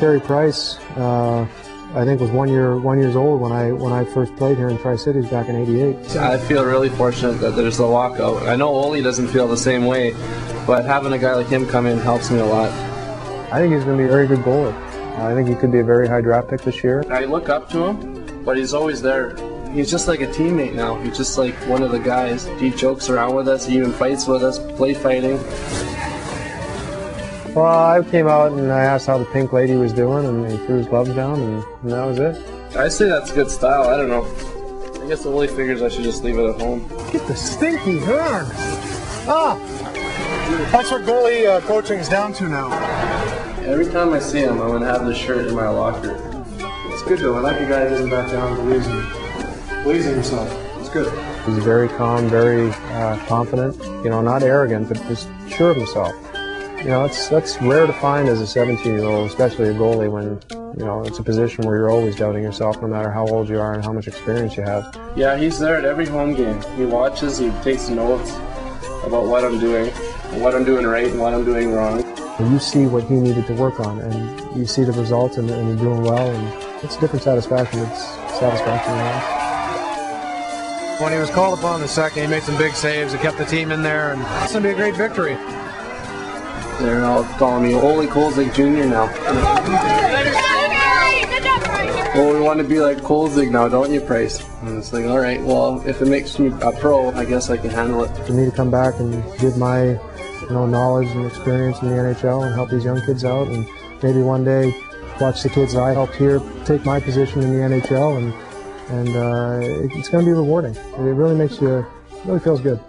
Carey Price, uh, I think was one year one years old when I when I first played here in Tri Cities back in '88. I feel really fortunate that there's a walkout. I know Ole doesn't feel the same way, but having a guy like him come in helps me a lot. I think he's going to be a very good goalie. I think he could be a very high draft pick this year. I look up to him, but he's always there. He's just like a teammate now. He's just like one of the guys. He jokes around with us. He even fights with us, play fighting. Well, I came out and I asked how the pink lady was doing, and he threw his gloves down, and, and that was it. I say that's good style. I don't know. I guess the Ole figures I should just leave it at home. Get the stinky horn. Ah, that's what goalie uh, coaching is down to now. Every time I see him, I'm gonna have this shirt in my locker. It's good though. I like a guy who doesn't back down, believes in, believes in himself. It's good. He's very calm, very uh, confident. You know, not arrogant, but just sure of himself. You know, that's that's rare to find as a 17-year-old, especially a goalie, when you know it's a position where you're always doubting yourself, no matter how old you are and how much experience you have. Yeah, he's there at every home game. He watches, he takes notes about what I'm doing, what I'm doing right, and what I'm doing wrong. And you see what he needed to work on, and you see the results, and, and you're doing well, and it's a different satisfaction. It's satisfaction. You know? When he was called upon the second, he made some big saves. It kept the team in there, and it's going to be a great victory. They're all calling me Ole Kolzig Jr. now. Well, we want to be like Kolzig now, don't you, Price? And it's like, all right, well, if it makes me a pro, I guess I can handle it. For me to come back and give my you know, knowledge and experience in the NHL and help these young kids out, and maybe one day watch the kids that I helped here take my position in the NHL, and and uh, it, it's going to be rewarding. It really makes you, really feels good.